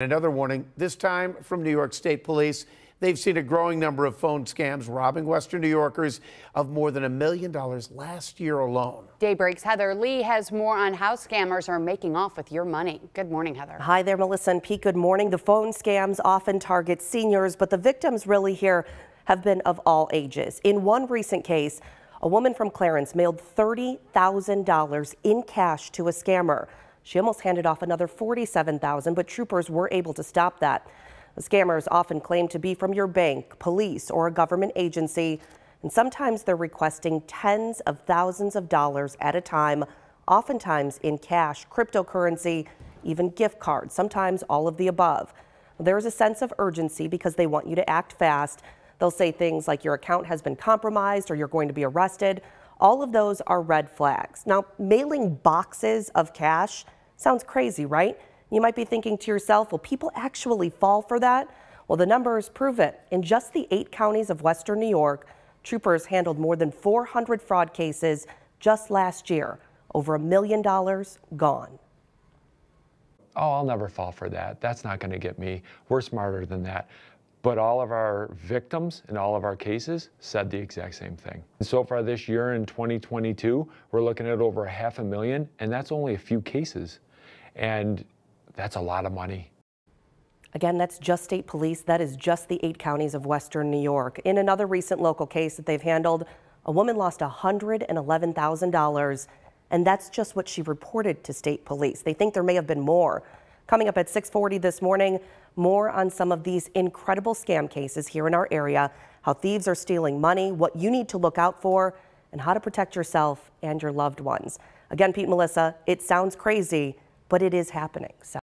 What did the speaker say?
Another warning, this time from New York State Police. They've seen a growing number of phone scams robbing Western New Yorkers of more than a million dollars last year alone. Daybreak's Heather Lee has more on how scammers are making off with your money. Good morning, Heather. Hi there, Melissa and Pete. Good morning. The phone scams often target seniors, but the victims really here have been of all ages. In one recent case, a woman from Clarence mailed $30,000 in cash to a scammer. She almost handed off another 47,000, but troopers were able to stop that. The scammers often claim to be from your bank, police, or a government agency, and sometimes they're requesting tens of thousands of dollars at a time, oftentimes in cash, cryptocurrency, even gift cards, sometimes all of the above. There's a sense of urgency because they want you to act fast. They'll say things like your account has been compromised or you're going to be arrested. All of those are red flags. Now, mailing boxes of cash Sounds crazy, right? You might be thinking to yourself, will people actually fall for that? Well, the numbers prove it. In just the eight counties of Western New York, troopers handled more than 400 fraud cases just last year. Over a million dollars gone. Oh, I'll never fall for that. That's not going to get me. We're smarter than that. But all of our victims in all of our cases said the exact same thing. And so far this year in 2022, we're looking at over half a million, and that's only a few cases. And that's a lot of money. Again, that's just state police. That is just the eight counties of Western New York. In another recent local case that they've handled, a woman lost $111,000, and that's just what she reported to state police. They think there may have been more. Coming up at 640 this morning, more on some of these incredible scam cases here in our area, how thieves are stealing money, what you need to look out for, and how to protect yourself and your loved ones. Again, Pete Melissa, it sounds crazy, but it is happening. So